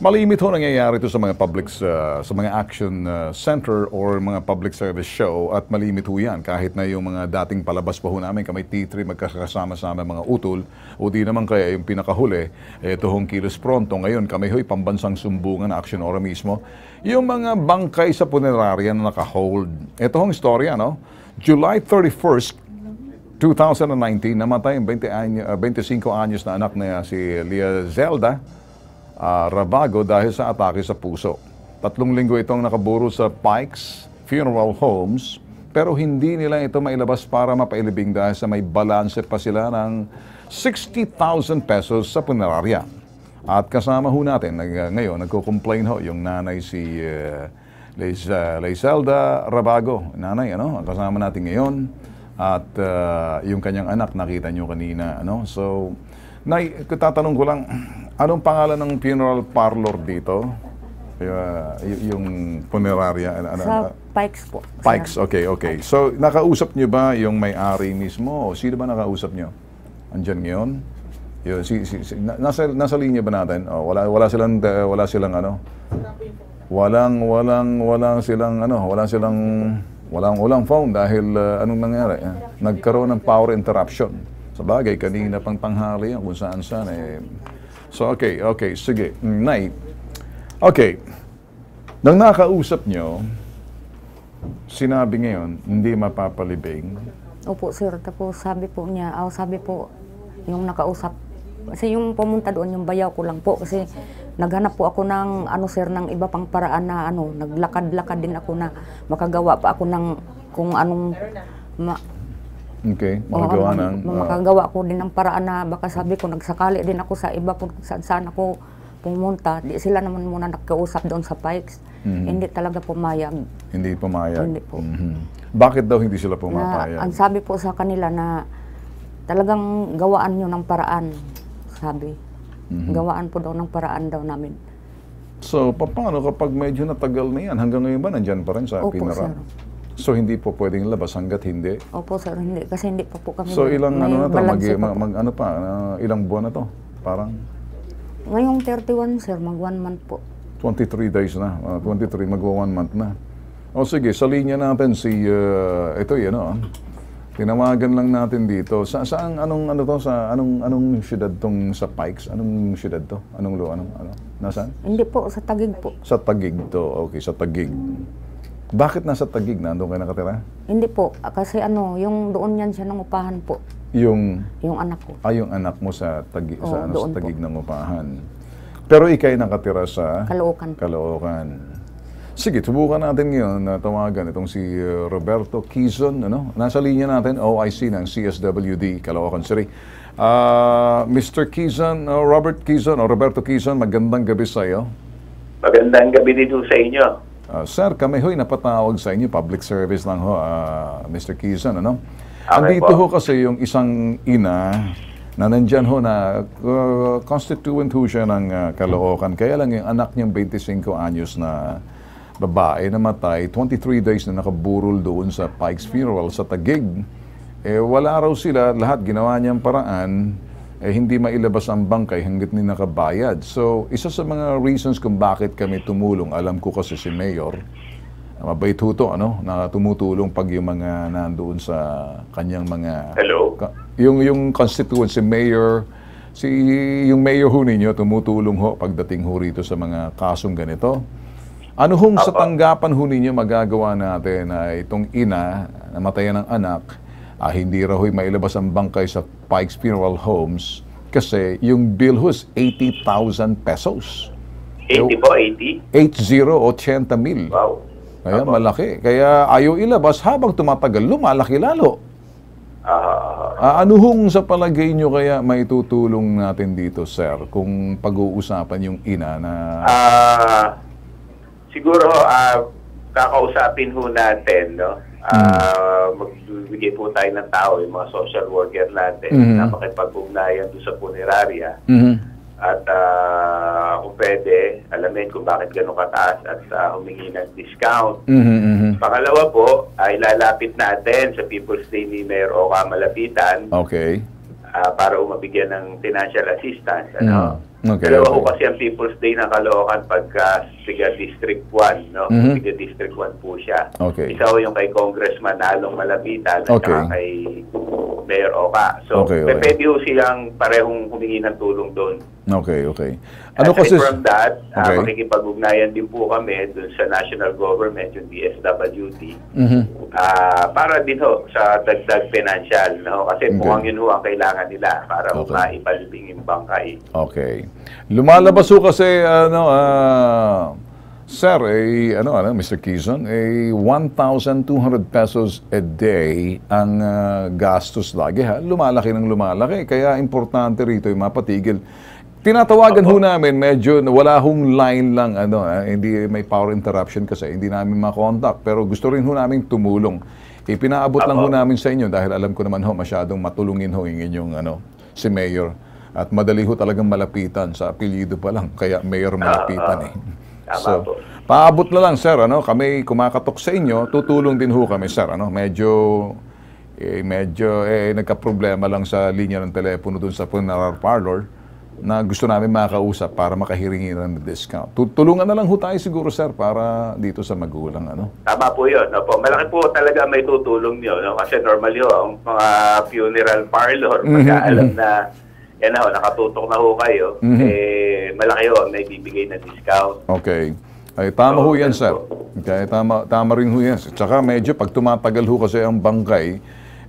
Malimit ho nangyayari ito sa mga public uh, sa mga action uh, center or mga public service show at malimit ho yan. Kahit na yung mga dating palabas pa ho namin kamay T3 magkakasama-sama mga utol o di naman kaya yung pinakahuli ito hong kilos pronto. Ngayon kami ho'y pambansang sumbungan action ora mismo. Yung mga bangkay sa punerarya na naka-hold. Ito hong istorya no? July 31st 2019 namatay ang 20 anyo, uh, 25 anyos na anak na si Lia Zelda uh, Rabago dahil sa atake sa puso. Tatlong linggo itong nakaburo sa Pikes Funeral Homes pero hindi nila ito mailabas para mapailibing dahil sa may balanse pa sila ng 60,000 pesos sa punerarya. At kasama ho natin, nag, ngayon, nagko-complain ho yung nanay si uh, Leiselda Rabago. Nanay, ano, kasama natin ngayon. At uh, yung kanyang anak, nakita nyo kanina. Ano? So, Nay, tatanong ko lang, anong pangalan ng funeral parlor dito? Uh, yung punerarya? Ano, Sa Pikes po. Pikes, okay, okay. So, nakausap niyo ba yung may-ari mismo? O sino ba nakausap niyo? Andyan ngayon? Yun, si, si, si, nasa, nasa linya ba natin? Oh, wala, wala silang, uh, wala silang ano? Walang, walang, walang silang, ano, wala silang, walang, walang phone dahil uh, anong nangyari? Eh? Nagkaroon ng power interruption. Sa bagay, kanina pang tanghali yan kung saan saan eh. So, okay, okay, sige. Nay, okay. Nang nakausap nyo, sinabi ngayon, hindi mapapalibing. Opo, sir. Tapos sabi po niya, oh, sabi po, yung nakausap, kasi yung pumunta doon, yung bayaw ko lang po. Kasi naghanap po ako ng, ano sir, ng iba pang paraan na, ano, naglakad-lakad din ako na makagawa pa ako ng kung anong, ma, Okay, Oo, magagawa ma- ng... ma- ah, makagawa ko din ng paraan na baka sabi ko nagsakali din ako sa iba kung saan saan ako pumunta. Di sila naman muna nagkausap doon sa Pikes. Mhm. Hindi talaga pumayag. hindi pumayag. Hindi po. Mhm. Bakit daw hindi sila Na, pumapayag? ang sabi po sa kanila na talagang gawaan nyo ng paraan. Sabi. Mhm. Gawaan po daw ng paraan daw namin. So, pa- paano kapag medyo natagal na yan? Hanggang ngayon ba nandyan pa rin sa Opo, pinara? sir. So, hindi po pwedeng labas hanggat hindi? Opo sir, hindi. Kasi hindi pa po kami. So, ilang may ano na to? Mag, mag, mag- ano pa? ah, ilang buwan na to? Parang Ngayong 31 sir, mag one month po. 23 days na. ah, 23, magwa one month na. O sige, sa linya natin si, uh, ito yan, oh. Tinawagan lang natin dito. Sa saan anong ano to sa anong anong syudad tong sa Pikes? Anong syudad to? Anong lo anong ano? Nasaan? Hindi po, sa Tagig po. Sa Tagig to. Okay, sa Tagig. Bakit nasa Tagig? Nandun kayo nakatira? Hindi po, ah, kasi ano, yung doon yan siya upahan po, Yung, yung anak ko. ay yung anak mo sa, tagi, Oo, sa, ano, sa doon po. Tagig ng upahan. Pero ikay nakatira sa Kaloocan po. Caloocan. Sige, subukan natin ngayon na tawagan itong si uh, Roberto Quizon. Ano? Nasa linya natin, OIC ng CSWD, Caloocan City. Ah, Mr. Quizon, uh, Robert Quizon, o Roberto Quizon, magandang gabi sa iyo. Magandang gabi dito sa inyo. Ah, sir, kami ho'y napatawag sa inyo, public service lang ho, ah, Mr. Quezon, ano? Okay Andito po. ho kasi yung isang ina na nandyan ho na uh, constituent ho siya ng ah, Caloocan. Kaya lang yung anak niyang 25 anyos na babae namatay, 23 days na nakaburol doon sa Pikes Funeral sa Tagig. Eh, wala raw sila, lahat ginawa niyang paraan, eh, hindi mailabas ang bangkay hanggat ni nakabayad. So, isa sa mga reasons kung bakit kami tumulong, alam ko kasi si Mayor, mabait ho to, ano, na tumutulong pag yung mga nandoon sa kanyang mga... Hello? Ka- yung, yung constituency mayor, si, yung mayor ho ninyo, tumutulong ho pagdating ho rito sa mga kasong ganito. Ano hong sa Apo. tanggapan ho ninyo magagawa natin na itong ina, namatayan ng anak, ah, hindi raw ho'y mailabas ang bangkay sa Pikes Funeral Homes kasi yung bill ho is 80,000 pesos. 80 po, 80? 80, 80 mil. Wow. Kaya Apo. malaki. Kaya ayaw ilabas habang tumatagal, lumalaki lalo. Ah, Ah, ano hong sa palagay nyo kaya maitutulong natin dito, sir, kung pag-uusapan yung ina na... ah, siguro, ah, kakausapin ho natin, no? Ah, magbibigay po tayo ng tao, yung mga social worker natin, Mhm. na makipag-ugnayan doon sa punerarya. Mhm. At ah, kung pwede, alamin kung bakit gano'ng kataas at ah, humingi ng discount. Mhm, mhm. Pangalawa po, ay lalapit natin sa People's Day ni Mayor Oka Malapitan Okay. ah, para umabigyan ng financial assistance. Ano? Mm. Okay, Dalawa okay. ho kasi ang People's Day ng Caloocan pagka Siga District 1. No? Mhm. Siga District 1 po siya. Okay. Isa ho yung kay Congressman Along Malapitan at Okay. kay Mayor Oka. So, Okay, okay, pwede ho silang parehong humingi ng tulong doon. Okay, okay. Ano Aside kasi... from that, Okay. makikipag-ugnayan din po kami dun sa national government, yung DSWD, Mhm. ah, para din ho sa dagdag financial. No? Kasi Okay. mukhang yun ho ang kailangan nila para Okay. maipalibing yung bangkay. Okay. Lumalabas ho kasi ano ah Sir, eh, ano, ano, Mr. Kizon, eh, 1,200 pesos a day ang ah, gastos lagi. Ha? Lumalaki ng lumalaki. Kaya importante rito yung mapatigil. Tinatawagan ho namin, medyo wala hong line lang, ano, ah, hindi may power interruption kasi hindi namin makontakt. Pero gusto rin ho namin tumulong. Ipinaabot lang ho Apo. namin sa inyo dahil alam ko naman ho masyadong matulungin ho yung inyong ano, si Mayor. At madali ho talagang malapitan sa apelyido pa lang. Kaya Mayor malapitan eh. Tama po. paabot na lang sir, ano, kami kumakatok sa inyo, tutulong din ho kami sir, ano, medyo eh, medyo eh, nagka-problema lang sa linya ng telepono dun sa funeral parlor na gusto namin makausap para makahiringi ng discount. Tutulungan na lang ho tayo siguro sir para dito sa magulang ano. Tama po yun. Opo. Malaki po talaga may tutulong nyo. No? Kasi normally ho, ang mga funeral parlor, Mhm, pagka alam mhm. na yan na ho, nakatutok na ho kayo, Mhm. eh, malaki ho ang naibibigay na discount. Okay. Ay, tama ho Oo, yan, sir. Okay, tama, tama rin ho yan. Tsaka medyo pag tumatagal ho kasi ang bangkay,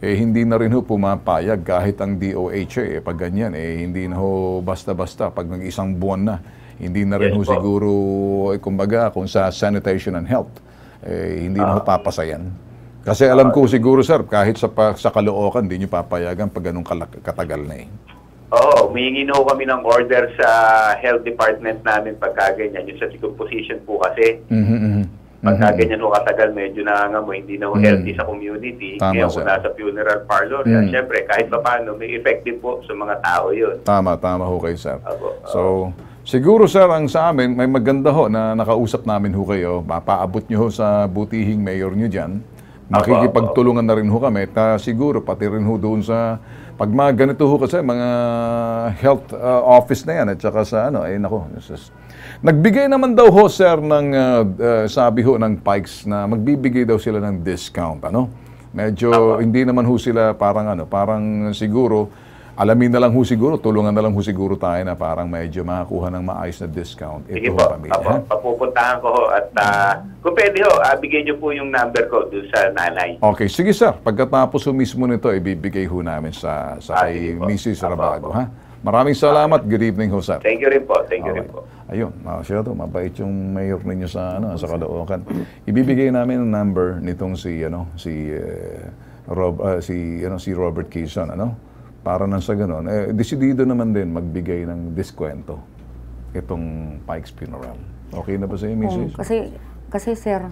eh, hindi na rin ho pumapayag kahit ang DOH eh, pag ganyan, eh, hindi na ho basta-basta pag nag-isang buwan na. Hindi na rin Yes ho po. siguro, eh, kumbaga, kung sa sanitation and health, eh, hindi na ho Ah. papasayan. Kasi alam ko siguro, sir, kahit sa, sa Caloocan, hindi nyo papayagan pag ganun katagal na eh. Oo, humingi na ho kami ng order sa health department namin pagka ganyan. Yung sa decomposition po kasi, Mhm, mhm. pagka Mhm. ganyan ho katagal, medyo nangangamoy, hindi na ho Mm. healthy sa community. Tama, sir. kung nasa funeral parlor, Mm. yan, syempre, kahit pa paano, may effective po sa mga tao yun. Tama, tama ho kayo, sir. Apo, So, siguro, sir, ang sa amin, may maganda ho na nakausap namin ho kayo. Papaabot nyo ho sa butihing mayor nyo dyan. Makikipagtulungan na rin ho kami. Ta, siguro, pati rin ho doon sa, pag mga ganito ho kasi, mga health uh, office na yan, at saka sa ano, eh, nako, Jesus. Nagbigay naman daw ho, sir, ng, uh, uh, sabi ho ng Pikes na magbibigay daw sila ng discount, ano? Medyo, hindi naman ho sila parang ano, parang siguro, alamin na lang ho siguro, tulungan na lang ho siguro tayo na parang medyo makakuha ng maayos na discount. Sige Ito po, ho, pamilya. apo, ha? papupuntahan ko ho at ah, kung pwede ho, ah, bigyan niyo po yung number ko doon sa nanay. Okay, sige sir. Pagkatapos ho mismo nito, ibibigay ho namin sa, sa Ah, kay sige po. Mrs. Apo, Rabago. apo. Ha? Maraming salamat. Good evening ho, sir. Thank you rin po, thank you Okay. rin po. Ayun, masyado mabait yung mayor ninyo sa ano sa Caloocan. Ibibigay namin ang number nitong si ano si eh, Rob ah, si ano si Robert Kison ano para nang sa ganun eh desidido naman din magbigay ng diskwento itong Pikes Funeral. Okay na ba sa iyo, Mrs.? kasi, kasi sir,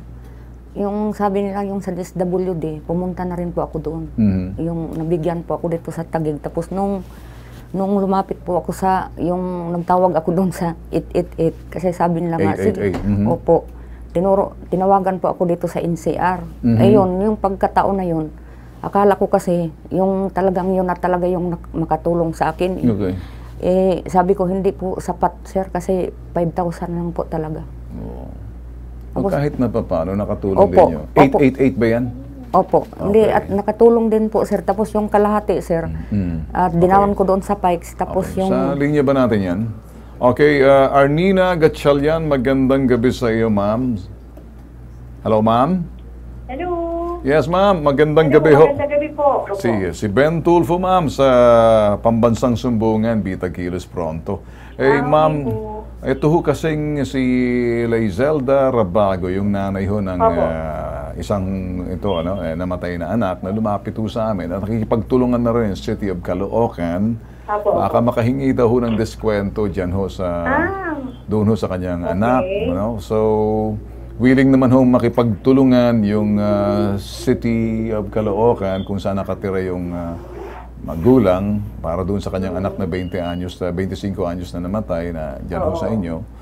yung sabi nila yung sa DSWD, pumunta na rin po ako doon. Mhm. Yung nabigyan po ako dito sa Tagig. Tapos nung nung lumapit po ako sa, yung nagtawag ako doon sa 888. Kasi sabi nila nga, 888, mhm. opo, tinuro, tinawagan po ako dito sa NCR. Mhm. Ayun, yung pagkataon na yun, akala ko kasi, yung talagang yun na talaga yung makatulong sa akin. Okay. Eh, sabi ko, hindi po sapat, sir, kasi 5,000 lang po talaga. Oo. O Tapos- kahit na pa paano nakatulong Opo, din opo. 888 ba yan? Opo, hindi, Okay. at nakatulong din po, sir. Tapos yung kalahati, sir, Mm. at dinawan ko doon sa Pikes. Tapos Okay. yung... Sa linya ba natin yan? Okay, uh, Arnina Gatchalian, magandang gabi sa iyo, ma'am. Hello, ma'am? Yes, ma'am. Magandang Hello, gabi ho. Magandang gabi po. Opo. Si, si Ben Tulfo, ma'am, sa Pambansang Sumbungan, Bita Kilos Pronto. Eh, Ah, ma'am, ito ho kasing si Laizelda Rabago, yung nanay ho ng Opo. ah, isang ito, ano, eh, namatay na anak, na lumapit ho sa amin at nakikipagtulungan na rin sa City of Caloocan. Opo. Baka makahingi daw ho ng deskwento dyan ho sa Ah. doon ho sa kanyang Okay. anak. Ano? So, willing naman ho makipagtulungan yung ah, City of Caloocan kung saan nakatira yung ah, magulang para doon sa kanyang anak na 20 anyos, na 25 anyos na namatay na dyan ho sa inyo.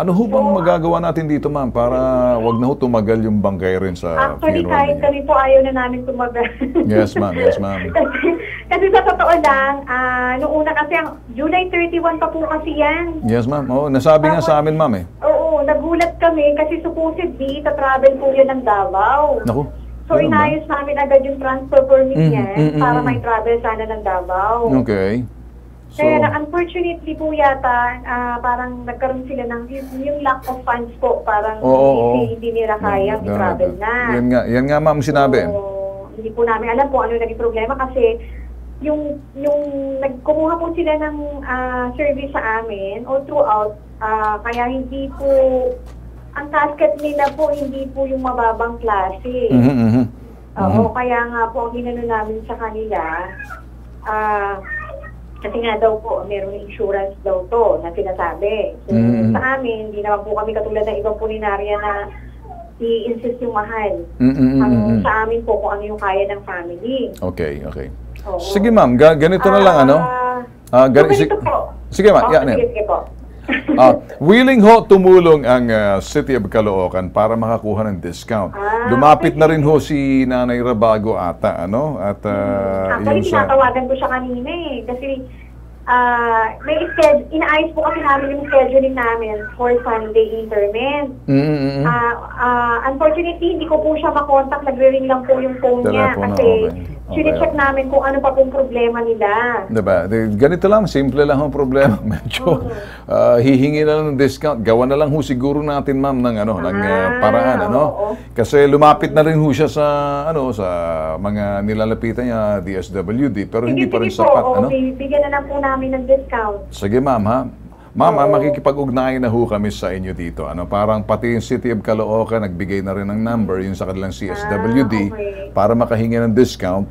Ano ho bang magagawa natin dito, ma'am, para wag na ho tumagal yung bangkay rin sa Actually, funeral kahit kami po ayaw na namin tumagal. Yes, ma'am. Yes, ma'am. kasi, kasi sa totoo lang, ah, nung una kasi, ang July 31 pa po kasi yan. Yes, ma'am. Oh, nasabi nga sa amin, ma'am, eh. Oo, nagulat kami kasi supposedly, ta-travel po yan ng Davao. Naku. So, inayos namin agad yung transfer permit Mhm, niya mhm, para mhm. may travel sana ng Davao. Okay. So, Kaya lang, unfortunately po yata, ah, parang nagkaroon sila ng yung, yung lack of funds po, parang Oo, oo, hindi, hindi nila kaya Na- i-travel na. Yan nga, yan nga, ma'am, sinabi. So, hindi po namin alam kung ano naging problema kasi yung yung nagkumuha po sila ng ah, service sa amin all throughout ah, kaya hindi po ang casket nila po hindi po yung mababang klase. Mhm, mhm. Oo, kaya nga po ang inano namin sa kanila ah kasi nga daw po, meron insurance daw to na sinasabi. So, Mhm. sa amin, hindi naman po kami katulad ng ibang pulinarya na i-insist yung mahal. Mm, mm, mm, Ang mm, mm. sa amin po kung ano yung kaya ng family. Okay, okay. Oo. Sige, ma'am. Ga- ganito na lang, ano? Ah, Ah, gani- so ganito si- po. Sige, ma'am. Oh, yan. sige, sige po. Ah, willing ho tumulong ang ah, City of Caloocan para makakuha ng discount. Ah, Lumapit na rin ho si Nanay Rabago ata, ano? At ah, Actually, yung sa... tinatawagan ko siya kanina eh. Kasi ah may schedule, inaayos po kasi namin yung scheduling namin for Sunday interment. Mm, mm, mm. Ah, ah, unfortunately, hindi ko po siya makontak. Nagre-ring lang po yung phone niya. Telepono, Kasi okay. Okay. namin kung ano pa pong problema nila. Diba? Di- Ganito lang, simple lang ang problema. Medyo ah, hihingi na lang ng discount. Gawa na lang ho siguro natin, ma'am, ng ano, ng ah, Ah, paraan, ano? oo. Kasi lumapit na rin ho siya sa ano, sa mga nilalapitan niya DSWD, pero hindi Sige, pa rin sige po. sapat, Oo, ano? bi- Bigyan na lang po namin ng discount. Sige, ma'am, ha? Ma'am, ha, Oo. makikipag-ugnayan na ho kami sa inyo dito. Ano, parang pati yung City of Caloocan nagbigay na rin ng number yung sa kanilang CSWD Ah, okay. para makahingi ng discount.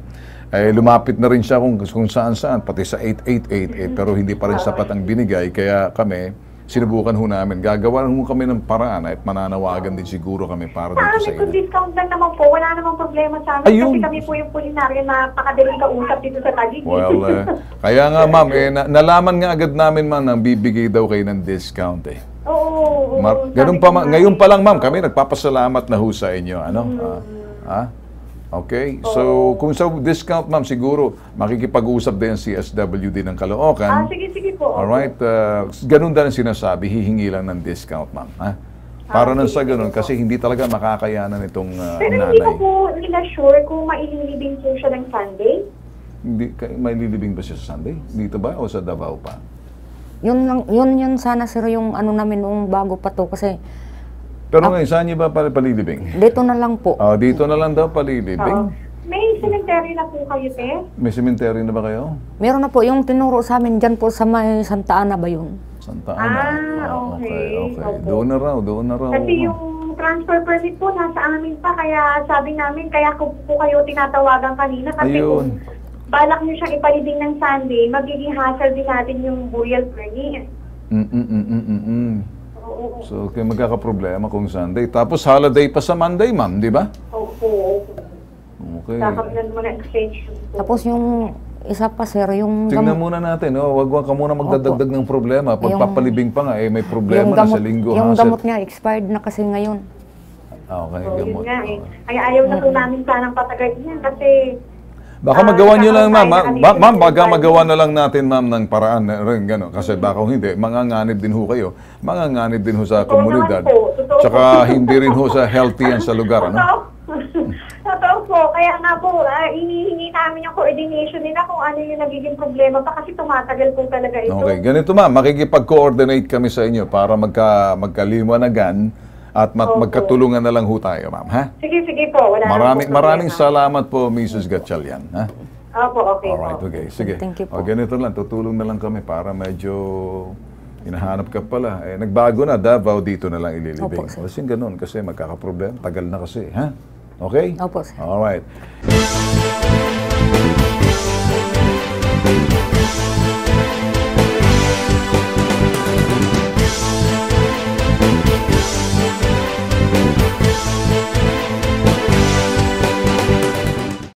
Eh, lumapit na rin siya kung, kung saan-saan, pati sa 888, eh, pero hindi pa rin sapat ang binigay. Kaya kami, sinubukan ho namin. Gagawa ho kami ng paraan at mananawagan din siguro kami para Sa dito sa amin, kung inyo. discount lang naman po, wala namang problema sa amin. Ayun. Kasi kami po yung kulinarya na napakadaling kausap dito sa Taguig. Well, eh, kaya nga ma'am, eh, na- nalaman nga agad namin ma'am nang bibigay daw kayo ng discount eh. Oo. oo, Mar- sabi ganun pa, ma- ngayon pa eh. lang ma'am, kami nagpapasalamat na ho sa inyo. Ano? Mm. Ah, ah? Okay? So, kung sa discount ma'am, siguro makikipag-usap din ang CSWD ng Ah, Caloocan. sige, sige po. Alright? Uh, ganun din ang sinasabi, hihingi lang ng discount ma'am. Ha? Para nang sa ganun, kasi hindi talaga makakayanan itong uh, Pero hindi ko nanay. po nila sure kung maililibing po siya ng Sunday. Hindi, kay- may lilibing ba siya sa Sunday? Dito ba o sa Davao pa? Yun, lang, yun, yun sana sir yung ano namin nung bago pa to kasi Pero ngayon, saan niyo ba pal- palilibing? dito na lang po. Ah, dito na lang daw Oo. palilibing. May cemetery na po kayo, te? May cemetery na ba kayo? Meron na po yung tinuro sa amin dyan po sa may Santa Ana ba yun? Santa Ah, Ana. okay. okay. Opo. Doon na raw, doon na raw. Kasi yung transfer permit po nasa amin pa. Kaya sabi namin, kaya ko po kayo tinatawagan kanina. Kasi Ayun. kung balak nyo siyang ipalibing ng Sunday, magiging hassle din natin yung burial permit. Mm, So, kaya magkakaproblema kung Sunday. Tapos holiday pa sa Monday, ma'am, di ba? Opo. Okay. Kakablan mo na extension po. Tapos yung isa pa sir, yung Tingnan muna natin, oh. wag wag ka muna magdadagdag ng problema. Pag Yung- papalibing pa nga, eh, may problema yung na gamot, sa linggo. yung hassle. gamot niya expired na kasi ngayon. Ah, okay, So, yun gamot. nga eh. Kaya ayaw na po namin sanang patagal niyan kasi Baka Ah, magawa nyo lang, ma'am. nakakausay Ma- na ma- ma'am, baka magawa na lang natin, ma'am, ng paraan na rin, gano'n. Kasi baka kung hindi, manganganib din ho kayo. Manganganib din ho sa Totoo komunidad. naman po, totoo Tsaka po. hindi rin ho sa healthy yan sa lugar, ano? Totoo. Totoo po. Kaya nga po, ah, inihingi namin yung coordination nila kung ano yung nagiging problema pa kasi tumatagal po talaga ito. Okay, ganito ma'am, makikipag-coordinate kami sa inyo para magka, magkaliwanagan at mat- Opo. magkatulungan na lang ho tayo, ma'am, ha? Sige, sige po. Wala na Maraming, po maraming problema. salamat po, Mrs. Gatchalian, ha? Opo, okay Alright, po. okay. Sige. Thank you O, po. ganito lang, tutulong na lang kami para medyo hinahanap ka pala. Eh, nagbago na, Davao dito na lang ililibing. Opo, sir. Kasi ganun, kasi magkakaproblema. Tagal na kasi, ha? Okay? Opo, sir. Alright.